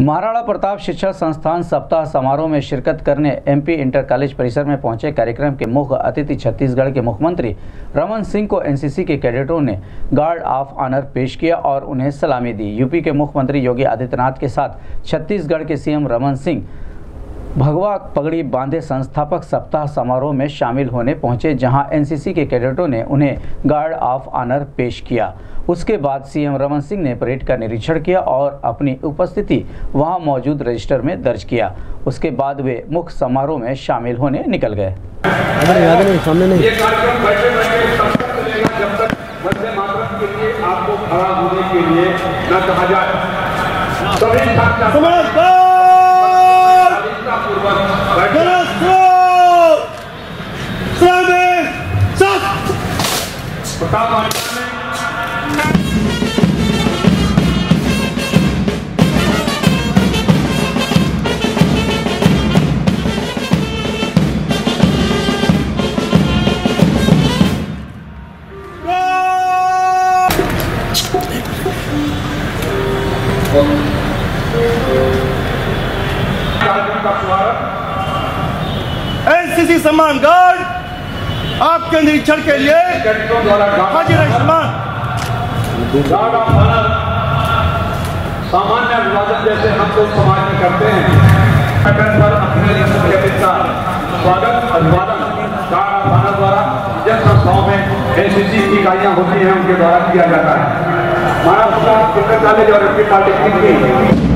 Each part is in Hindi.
महाराणा प्रताप शिक्षा संस्थान सप्ताह समारोह में शिरकत करने एमपी इंटर कॉलेज परिसर में पहुँचे। कार्यक्रम के मुख्य अतिथि छत्तीसगढ़ के मुख्यमंत्री रमन सिंह को एनसीसी के कैडेटों ने गार्ड ऑफ़ ऑनर पेश किया और उन्हें सलामी दी। यूपी के मुख्यमंत्री योगी आदित्यनाथ के साथ छत्तीसगढ़ के सीएम रमन सिंह भगवा पगड़ी बांधे संस्थापक सप्ताह समारोह में शामिल होने पहुँचे, जहाँ एनसीसी के कैडेटों ने उन्हें गार्ड ऑफ़ ऑनर पेश किया। उसके बाद सीएम रमन सिंह ने परेड का निरीक्षण किया और अपनी उपस्थिति वहाँ मौजूद रजिस्टर में दर्ज किया। उसके बाद वे मुख्य समारोह में शामिल होने निकल गए। नहीं सामने नहीं। कार्यक्रम का शुभारंभ। एनसीसी सम्मान गार्ड आपके निरीक्षण के लिए हाजिर है सम्मान। सामान्य अभिवादन जैसे हम लोग समाज में करते हैं। अटल पर अपने कैडेट का स्वागत अभिवादन गार्ड ऑफ़ ऑनर द्वारा जिन संस्थाओं में एनसीसी की इकाइयाँ होती हैं उनके द्वारा किया जाता है। महाराष्ट्र कॉलेज और एमपी पॉलिटेक्निक की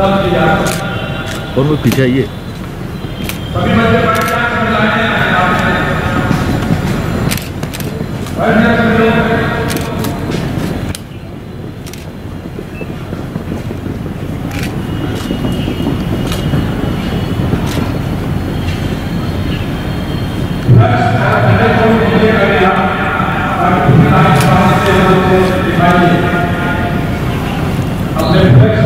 और वो पीछे आइए? you.